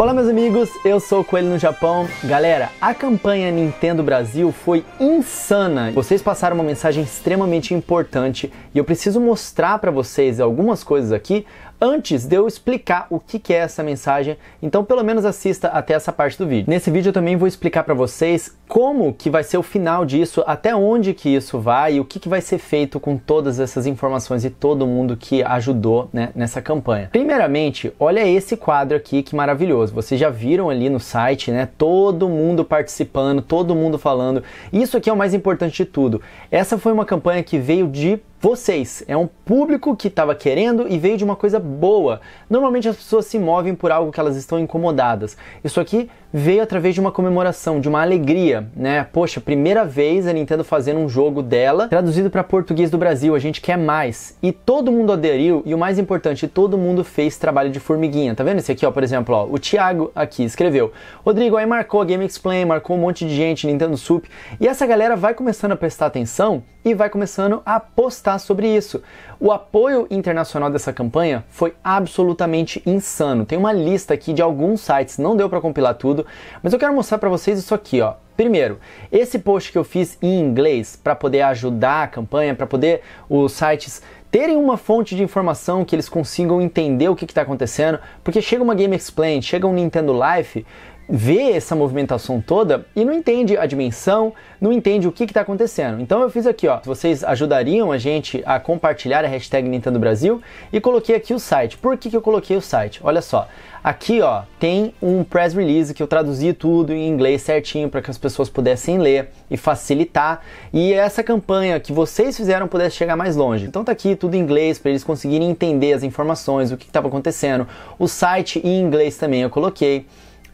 Olá meus amigos, eu sou o Coelho no Japão. Galera, a campanha Nintendo Brasil foi insana. Vocês passaram uma mensagem extremamente importante e eu preciso mostrar para vocês algumas coisas aqui antes de eu explicar o que é essa mensagem, então pelo menos assista até essa parte do vídeo. Nesse vídeo eu também vou explicar para vocês como que vai ser o final disso, até onde que isso vai e o que, que vai ser feito com todas essas informações e todo mundo que ajudou né, nessa campanha. Primeiramente, olha esse quadro aqui que maravilhoso. Vocês já viram ali no site, né? Todo mundo participando, todo mundo falando. Isso aqui é o mais importante de tudo. Essa foi uma campanha que veio de vocês. É um público que estava querendo e veio de uma coisa boa. Normalmente as pessoas se movem por algo que elas estão incomodadas. Isso aqui veio através de uma comemoração, de uma alegria, né? Poxa, primeira vez a Nintendo fazendo um jogo dela traduzido para português do Brasil. A gente quer mais. E todo mundo aderiu e o mais importante, todo mundo fez trabalho de formiguinha. Tá vendo esse aqui, ó, por exemplo, ó, o Thiago aqui escreveu. Rodrigo aí marcou a Game Explain, marcou um monte de gente, Nintendo Sup. E essa galera vai começando a prestar atenção e vai começando a postar sobre isso. O apoio internacional dessa campanha foi absolutamente insano. Tem uma lista aqui de alguns sites, não deu para compilar tudo, mas eu quero mostrar para vocês isso aqui, ó. Primeiro, esse post que eu fiz em inglês para poder ajudar a campanha, para poder os sites terem uma fonte de informação que eles consigam entender o que está acontecendo, porque chega uma Game Explain, chega um Nintendo Life, vê essa movimentação toda e não entende a dimensão, não entende o que está acontecendo. Então eu fiz aqui, ó, vocês ajudariam a gente a compartilhar a hashtag Nintendo Brasil e coloquei aqui o site. Por que, que eu coloquei o site? Olha só, aqui ó, tem um press release que eu traduzi tudo em inglês certinho para que as pessoas pudessem ler e facilitar e essa campanha que vocês fizeram pudesse chegar mais longe. Então tá aqui tudo em inglês para eles conseguirem entender as informações, o que estava acontecendo. O site em inglês também eu coloquei.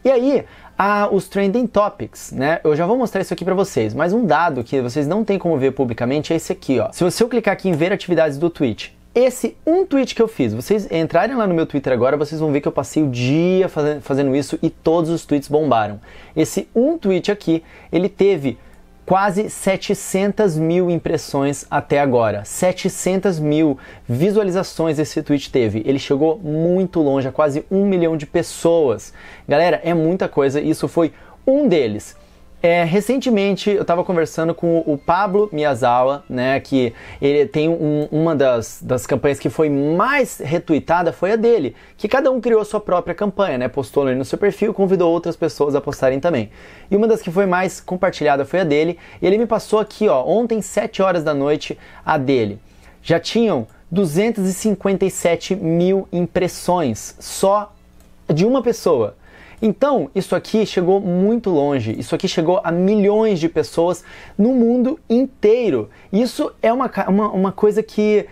E aí, os trending topics, né? Eu já vou mostrar isso aqui para vocês, mas um dado que vocês não têm como ver publicamente é esse aqui, ó. Se você clicar aqui em ver atividades do Twitch, esse um tweet que eu fiz, vocês entrarem lá no meu Twitter agora, vocês vão ver que eu passei o dia fazendo isso e todos os tweets bombaram. Esse um tweet aqui, ele teve quase 700 mil impressões até agora. 700 mil visualizações esse tweet teve. Ele chegou muito longe, a quase um milhão de pessoas. Galera, é muita coisa. Isso foi um deles. É, recentemente eu estava conversando com o Pablo Miyazawa, né, que ele tem um, uma das, das campanhas que foi mais retweetada foi a dele, que cada um criou sua própria campanha, né, postou ali no seu perfil, convidou outras pessoas a postarem também. E uma das que foi mais compartilhada foi a dele, e ele me passou aqui, ó, ontem 7 horas da noite, a dele. Já tinham 257 mil impressões só de uma pessoa. Então, isso aqui chegou muito longe, isso aqui chegou a milhões de pessoas no mundo inteiro. Isso é uma, uma, uma coisa que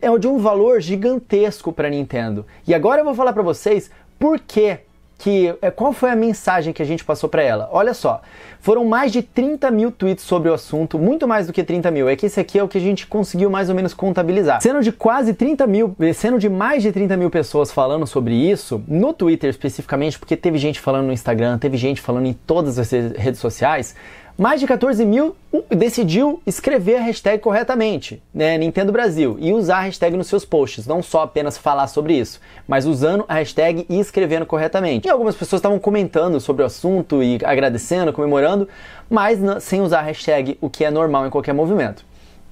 é de um valor gigantesco para Nintendo. E agora eu vou falar para vocês por que que é, qual foi a mensagem que a gente passou para ela? Olha só, foram mais de 30 mil tweets sobre o assunto, muito mais do que 30 mil. É que esse aqui é o que a gente conseguiu mais ou menos contabilizar. Sendo de quase 30 mil, sendo de mais de 30 mil pessoas falando sobre isso, no Twitter especificamente, porque teve gente falando no Instagram, teve gente falando em todas as redes sociais, mais de 14 mil decidiu escrever a hashtag corretamente, né, Nintendo Brasil, e usar a hashtag nos seus posts, não só apenas falar sobre isso, mas usando a hashtag e escrevendo corretamente. E algumas pessoas estavam comentando sobre o assunto e agradecendo, comemorando, mas sem usar a hashtag, o que é normal em qualquer movimento.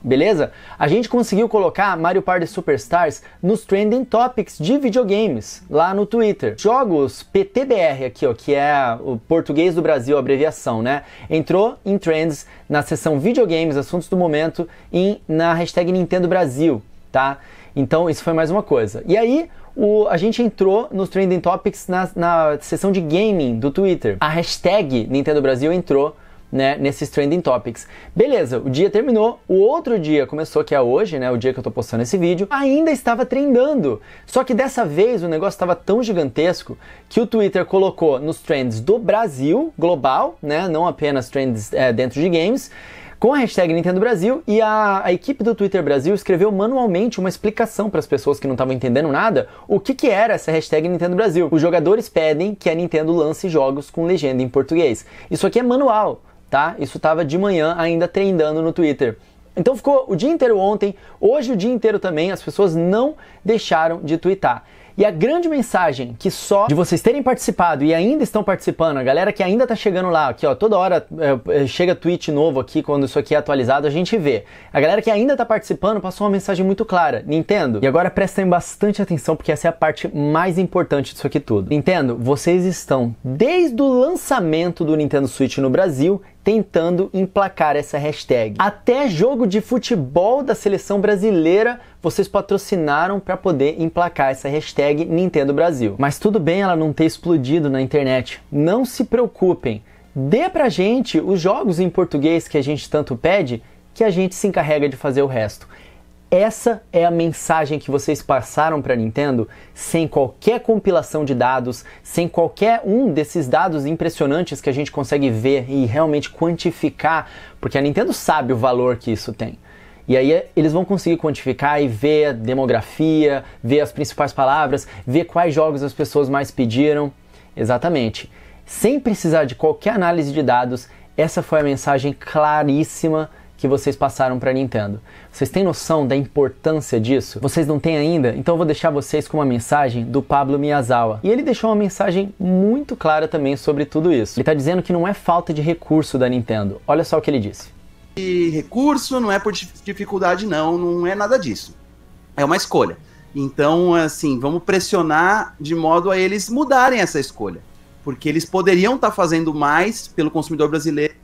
Beleza? A gente conseguiu colocar Mario Party Superstars nos trending topics de videogames lá no Twitter. Jogos PTBR aqui, ó, que é o português do Brasil, a abreviação, né? Entrou em trends na seção videogames, assuntos do momento, e na hashtag Nintendo Brasil, tá? Então isso foi mais uma coisa. E aí o, a gente entrou nos trending topics na, na seção de gaming do Twitter. A hashtag Nintendo Brasil entrou né, nesses trending topics. Beleza, o dia terminou, o outro dia começou, que é hoje, né, o dia que eu tô postando esse vídeo, ainda estava trendando. Só que dessa vez o negócio estava tão gigantesco que o Twitter colocou nos trends do Brasil, global, né, não apenas trends é, dentro de games, com a hashtag Nintendo Brasil e a, a, equipe do Twitter Brasil escreveu manualmente uma explicação para as pessoas que não estavam entendendo nada o que, que era essa hashtag Nintendo Brasil. Os jogadores pedem que a Nintendo lance jogos com legenda em português. Isso aqui é manual tá? Isso estava de manhã ainda treinando no Twitter. Então ficou o dia inteiro ontem, hoje o dia inteiro também, as pessoas não deixaram de twittar. E a grande mensagem que só de vocês terem participado e ainda estão participando, a galera que ainda tá chegando lá, aqui ó, toda hora é, é, chega tweet novo aqui quando isso aqui é atualizado, a gente vê. A galera que ainda tá participando passou uma mensagem muito clara, Nintendo. E agora prestem bastante atenção porque essa é a parte mais importante disso aqui tudo. Nintendo, vocês estão desde o lançamento do Nintendo Switch no Brasil tentando emplacar essa hashtag. Até jogo de futebol da seleção brasileira vocês patrocinaram para poder emplacar essa hashtag Nintendo Brasil. Mas tudo bem ela não ter explodido na internet. Não se preocupem. Dê pra gente os jogos em português que a gente tanto pede, que a gente se encarrega de fazer o resto. Essa é a mensagem que vocês passaram para a Nintendo sem qualquer compilação de dados, sem qualquer um desses dados impressionantes que a gente consegue ver e realmente quantificar, porque a Nintendo sabe o valor que isso tem. E aí eles vão conseguir quantificar e ver a demografia, ver as principais palavras, ver quais jogos as pessoas mais pediram. Exatamente. Sem precisar de qualquer análise de dados, essa foi a mensagem claríssima que vocês passaram para a Nintendo. Vocês têm noção da importância disso? Vocês não têm ainda? Então eu vou deixar vocês com uma mensagem do Pablo Miyazawa. E ele deixou uma mensagem muito clara também sobre tudo isso. Ele está dizendo que não é falta de recurso da Nintendo. Olha só o que ele disse. E recurso não é por dificuldade não, não é nada disso. É uma escolha. Então, assim, vamos pressionar de modo a eles mudarem essa escolha. Porque eles poderiam estar tá fazendo mais pelo consumidor brasileiro.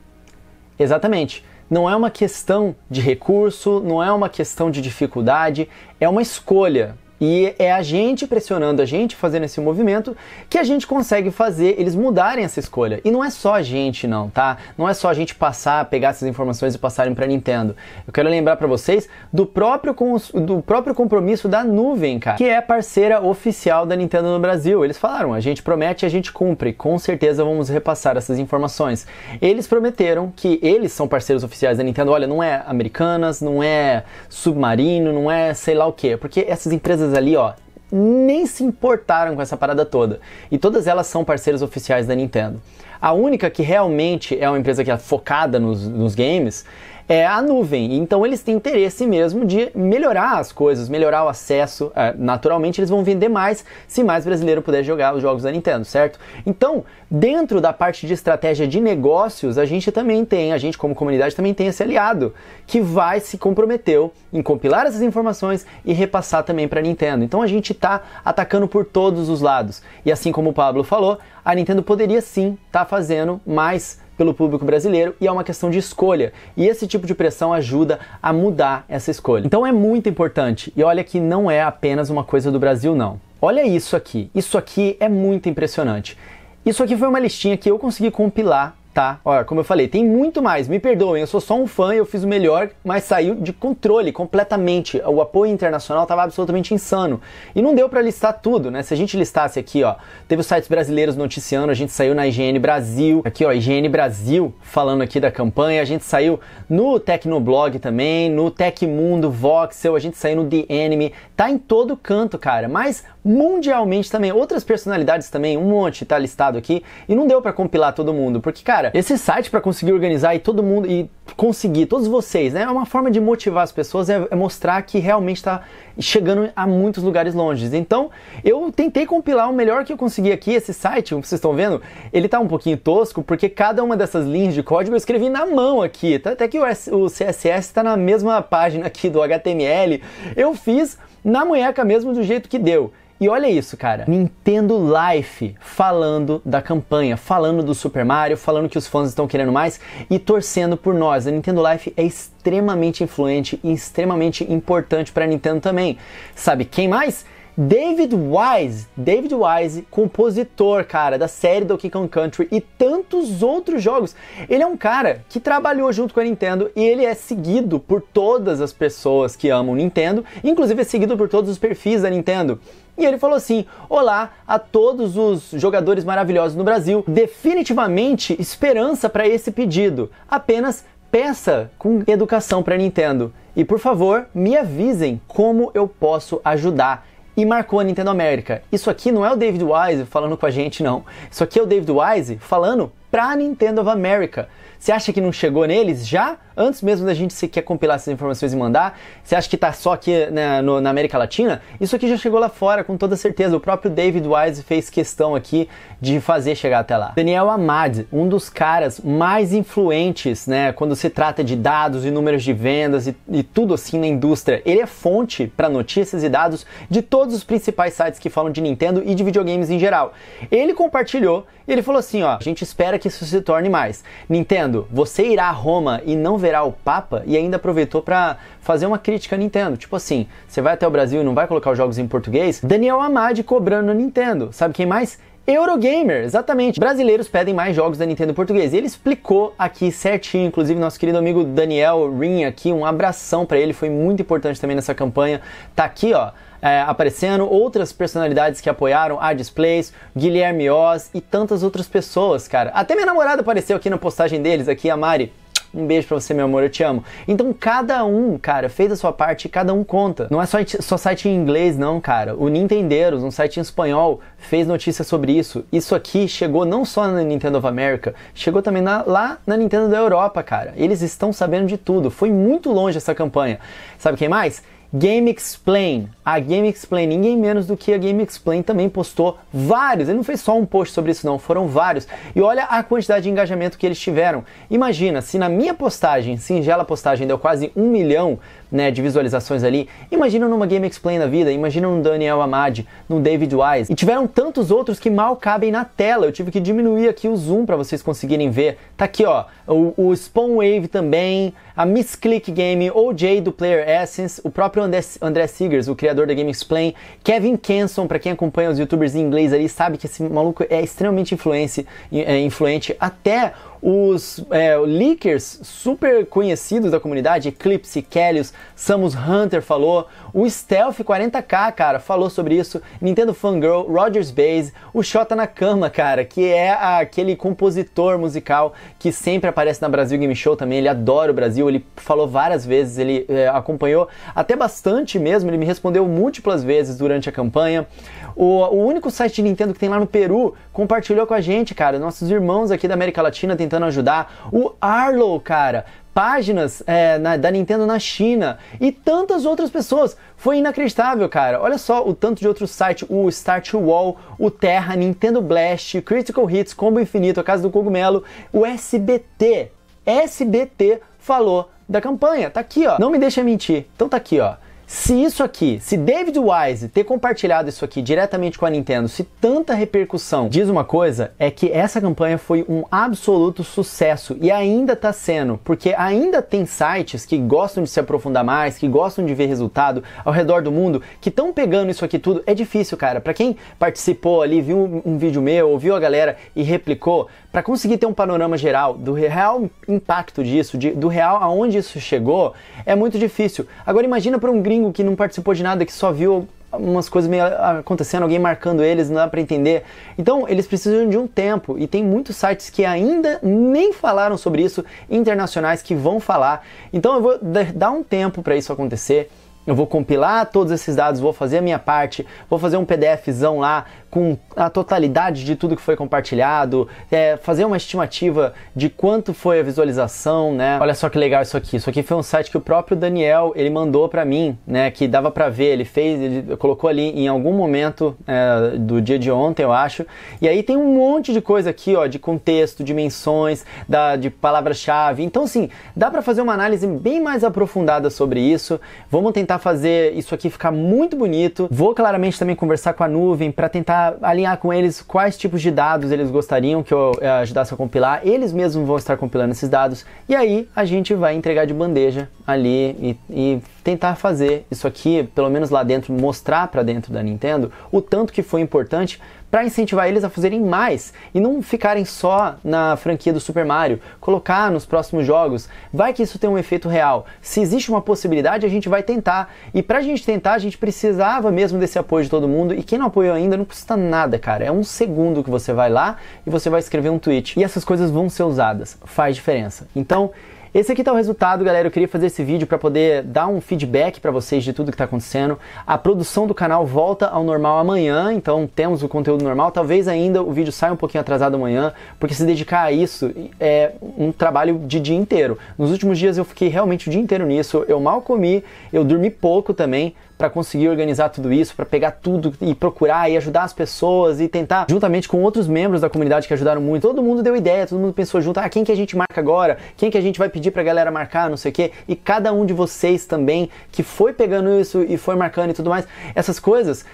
Exatamente não é uma questão de recurso, não é uma questão de dificuldade, é uma escolha. E é a gente pressionando a gente, fazendo esse movimento, que a gente consegue fazer eles mudarem essa escolha. E não é só a gente, não, tá? Não é só a gente passar, pegar essas informações e passarem para Nintendo. Eu quero lembrar para vocês do próprio, do próprio compromisso da Nuvem, cara, que é parceira oficial da Nintendo no Brasil. Eles falaram, a gente promete, a gente cumpre. Com certeza vamos repassar essas informações. Eles prometeram que eles são parceiros oficiais da Nintendo. Olha, não é Americanas, não é Submarino, não é sei lá o que, porque essas empresas empresas ali, ó, nem se importaram com essa parada toda. E todas elas são parceiras oficiais da Nintendo. A única que realmente é uma empresa que é focada nos, nos games é a nuvem. Então eles têm interesse mesmo de melhorar as coisas, melhorar o acesso. É, naturalmente eles vão vender mais se mais brasileiro puder jogar os jogos da Nintendo, certo? Então, dentro da parte de estratégia de negócios, a gente também tem, a gente como comunidade também tem esse aliado que vai se comprometeu em compilar essas informações e repassar também para a Nintendo. Então a gente está atacando por todos os lados. E assim como o Pablo falou, a Nintendo poderia sim estar tá fazendo mais pelo público brasileiro e é uma questão de escolha. E esse tipo de pressão ajuda a mudar essa escolha. Então é muito importante. E olha que não é apenas uma coisa do Brasil, não. Olha isso aqui. Isso aqui é muito impressionante. Isso aqui foi uma listinha que eu consegui compilar tá? Olha, como eu falei, tem muito mais. Me perdoem, eu sou só um fã, eu fiz o melhor, mas saiu de controle completamente. O apoio internacional estava absolutamente insano. E não deu para listar tudo, né? Se a gente listasse aqui, ó, teve os sites brasileiros noticiando, a gente saiu na IGN Brasil, aqui ó, IGN Brasil falando aqui da campanha, a gente saiu no Tecnoblog também, no Tecmundo, Voxel, a gente saiu no The Enemy, tá em todo canto, cara. Mas mundialmente também, outras personalidades também, um monte tá listado aqui, e não deu para compilar todo mundo, porque cara, Esse site para conseguir organizar e todo mundo e conseguir, todos vocês, né? É uma forma de motivar as pessoas, é, é mostrar que realmente está chegando a muitos lugares longes. Então, eu tentei compilar o melhor que eu consegui aqui. Esse site, como vocês estão vendo, ele tá um pouquinho tosco, porque cada uma dessas linhas de código eu escrevi na mão aqui. Tá? Até que o, o CSS está na mesma página aqui do HTML. Eu fiz na munheca mesmo do jeito que deu. E olha isso, cara. Nintendo Life falando da campanha, falando do Super Mario, falando que os fãs estão querendo mais e torcendo por nós. A Nintendo Life é extremamente influente e extremamente importante para Nintendo também. Sabe quem mais? David Wise, David Wise, compositor, cara, da série Donkey Kong Country e tantos outros jogos. Ele é um cara que trabalhou junto com a Nintendo e ele é seguido por todas as pessoas que amam Nintendo, inclusive é seguido por todos os perfis da Nintendo. E ele falou assim: Olá a todos os jogadores maravilhosos no Brasil. Definitivamente esperança para esse pedido. Apenas peça com educação para Nintendo. E por favor, me avisem como eu posso ajudar e marcou a Nintendo América. Isso aqui não é o David Wise falando com a gente, não. Isso aqui é o David Wise falando pra Nintendo of America. Você acha que não chegou neles já? Antes mesmo da gente sequer compilar essas informações e mandar? Você acha que tá só aqui né, no, na América Latina? Isso aqui já chegou lá fora, com toda certeza. O próprio David Wise fez questão aqui de fazer chegar até lá. Daniel Amad, um dos caras mais influentes, né, quando se trata de dados e números de vendas e, e tudo assim na indústria. Ele é fonte para notícias e dados de todos os principais sites que falam de Nintendo e de videogames em geral. Ele compartilhou e ele falou assim, ó, a gente espera que isso se torne mais. Nintendo, você irá a Roma e não verá o Papa? E ainda aproveitou para fazer uma crítica à Nintendo. Tipo assim, você vai até o Brasil e não vai colocar os jogos em português? Daniel Amad cobrando a Nintendo. Sabe quem mais? Eurogamer, exatamente. Brasileiros pedem mais jogos da Nintendo português. Ele explicou aqui certinho, inclusive nosso querido amigo Daniel Rin aqui, um abração para ele, foi muito importante também nessa campanha. Tá aqui, ó, é, aparecendo outras personalidades que apoiaram a Displays, Guilherme Oz e tantas outras pessoas, cara. Até minha namorada apareceu aqui na postagem deles, aqui a Mari. Um beijo pra você, meu amor, eu te amo. Então, cada um, cara, fez a sua parte cada um conta. Não é só, só site em inglês, não, cara. O Nintendeiros, um site em espanhol, fez notícia sobre isso. Isso aqui chegou não só na Nintendo of America, chegou também na, lá na Nintendo da Europa, cara. Eles estão sabendo de tudo. Foi muito longe essa campanha. Sabe quem mais? Game Explain. A Game Explain, ninguém menos do que a Game Explain também postou vários. Ele não fez só um post sobre isso, não, foram vários. E olha a quantidade de engajamento que eles tiveram. Imagina, se na minha postagem, singela postagem, deu quase um milhão né, de visualizações ali, imagina numa Game Explain da vida, imagina no Daniel Amad, no David Wise. E tiveram tantos outros que mal cabem na tela. Eu tive que diminuir aqui o zoom para vocês conseguirem ver. Tá aqui, ó, o, o Spawn Wave também, a Miss Click Game, OJ do Player Essence, o próprio André, André Seegers, o criador da Game Explain, Kevin Kenson, para quem acompanha os youtubers em inglês ali, sabe que esse maluco é extremamente influente, é, influente. Até os é, leakers super conhecidos da comunidade, Eclipse, Kellius, Samus Hunter falou, o Stealth 40k, cara, falou sobre isso, Nintendo Fangirl, Rogers Base, o Shota Nakama, cara, que é aquele compositor musical que sempre aparece na Brasil Game Show também, ele adora o Brasil, ele falou várias vezes, ele é, acompanhou até bastante mesmo, ele me respondeu múltiplas vezes durante a campanha. O, o único site de Nintendo que tem lá no Peru compartilhou com a gente, cara, nossos irmãos aqui da América Latina tentando ajudar. O Arlo, cara, páginas é, na, da Nintendo na China e tantas outras pessoas. Foi inacreditável, cara. Olha só o tanto de outros sites, o Start Wall, o Terra, Nintendo Blast, Critical Hits, Combo Infinito, a Casa do Cogumelo, o SBT. SBT falou da campanha. Tá aqui, ó. Não me deixa mentir. Então tá aqui, ó. Se isso aqui, se David Wise ter compartilhado isso aqui diretamente com a Nintendo, se tanta repercussão diz uma coisa, é que essa campanha foi um absoluto sucesso e ainda está sendo, porque ainda tem sites que gostam de se aprofundar mais, que gostam de ver resultado ao redor do mundo, que estão pegando isso aqui tudo. É difícil, cara. Para quem participou ali, viu um, vídeo meu, ouviu a galera e replicou, para conseguir ter um panorama geral do real impacto disso, de, do real aonde isso chegou, é muito difícil. Agora imagina para um gringo que não participou de nada, que só viu umas coisas meio acontecendo, alguém marcando eles, não dá para entender. Então, eles precisam de um tempo e tem muitos sites que ainda nem falaram sobre isso, internacionais que vão falar. Então, eu vou dar um tempo para isso acontecer. Eu vou compilar todos esses dados, vou fazer a minha parte, vou fazer um PDFzão lá com a totalidade de tudo que foi compartilhado, é, fazer uma estimativa de quanto foi a visualização, né? Olha só que legal isso aqui. Isso aqui foi um site que o próprio Daniel ele mandou para mim, né? Que dava para ver. Ele fez, ele colocou ali em algum momento é, do dia de ontem, eu acho. E aí tem um monte de coisa aqui, ó, de contexto, dimensões, da, de palavras-chave. Então, assim, dá para fazer uma análise bem mais aprofundada sobre isso. Vamos tentar fazer isso aqui ficar muito bonito. Vou claramente também conversar com a nuvem para tentar alinhar com eles quais tipos de dados eles gostariam que eu eh, ajudasse a compilar. Eles mesmos vão estar compilando esses dados e aí a gente vai entregar de bandeja ali e, e tentar fazer isso aqui, pelo menos lá dentro, mostrar para dentro da Nintendo o tanto que foi importante para incentivar eles a fazerem mais e não ficarem só na franquia do Super Mario, colocar nos próximos jogos. Vai que isso tem um efeito real. Se existe uma possibilidade, a gente vai tentar. E para a gente tentar, a gente precisava mesmo desse apoio de todo mundo. E quem não apoiou ainda, não custa nada, cara. É um segundo que você vai lá e você vai escrever um tweet. E essas coisas vão ser usadas. Faz diferença. Então, Esse aqui tá o resultado, galera. Eu queria fazer esse vídeo para poder dar um feedback para vocês de tudo que tá acontecendo. A produção do canal volta ao normal amanhã, então temos o conteúdo normal. Talvez ainda o vídeo saia um pouquinho atrasado amanhã, porque se dedicar a isso é um trabalho de dia inteiro. Nos últimos dias eu fiquei realmente o dia inteiro nisso. Eu mal comi, eu dormi pouco também para conseguir organizar tudo isso, para pegar tudo e procurar e ajudar as pessoas e tentar, juntamente com outros membros da comunidade que ajudaram muito, todo mundo deu ideia, todo mundo pensou junto, ah, quem que a gente marca agora? Quem que a gente vai pedir pra galera marcar, não sei o quê? E cada um de vocês também que foi pegando isso e foi marcando e tudo mais, essas coisas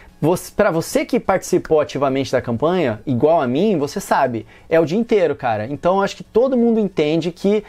para você que participou ativamente da campanha, igual a mim, você sabe, é o dia inteiro, cara. Então acho que todo mundo entende que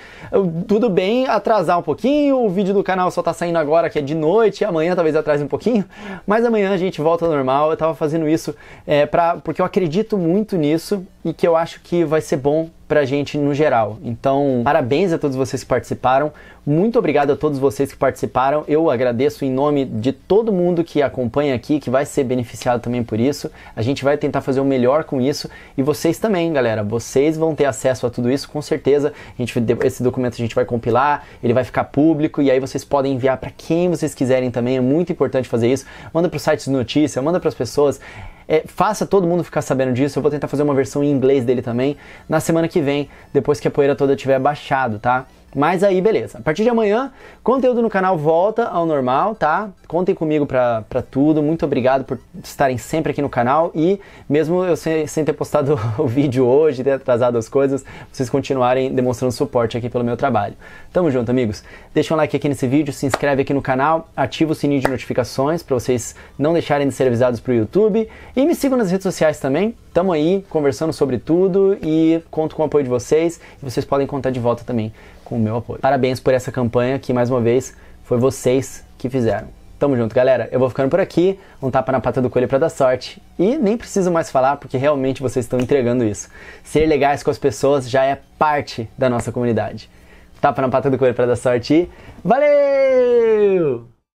tudo bem atrasar um pouquinho, o vídeo do canal só tá saindo agora que é de noite, amanhã talvez atrase um pouquinho, mas amanhã a gente volta ao normal. Eu tava fazendo isso é, pra, porque eu acredito muito nisso e que eu acho que vai ser bom pra gente no geral. Então, parabéns a todos vocês que participaram. Muito obrigado a todos vocês que participaram. Eu agradeço em nome de todo mundo que acompanha aqui, que vai ser beneficiado também por isso. A gente vai tentar fazer o melhor com isso e vocês também, galera. Vocês vão ter acesso a tudo isso com certeza. A gente esse documento a gente vai compilar, ele vai ficar público e aí vocês podem enviar para quem vocês quiserem também. É muito importante fazer isso. Manda para os sites de notícia, manda para as pessoas. É, faça todo mundo ficar sabendo disso. Eu vou tentar fazer uma versão em inglês dele também na semana que vem, depois que a poeira toda tiver baixado, tá? Mas aí, beleza. A partir de amanhã, conteúdo no canal volta ao normal, tá? Contem comigo pra, pra tudo. Muito obrigado por estarem sempre aqui no canal. E mesmo eu sem, sem ter postado o vídeo hoje, ter atrasado as coisas, vocês continuarem demonstrando suporte aqui pelo meu trabalho. Tamo junto, amigos. Deixa um like aqui nesse vídeo, se inscreve aqui no canal, ativa o sininho de notificações para vocês não deixarem de ser avisados pro YouTube. E me sigam nas redes sociais também. Tamo aí conversando sobre tudo e conto com o apoio de vocês. E vocês podem contar de volta também com o meu apoio. Parabéns por essa campanha que, mais uma vez, foi vocês que fizeram. Tamo junto, galera. Eu vou ficando por aqui. Um tapa na pata do coelho para dar sorte. E nem preciso mais falar porque realmente vocês estão entregando isso. Ser legais com as pessoas já é parte da nossa comunidade. Tapa na pata do coelho para dar sorte e valeu!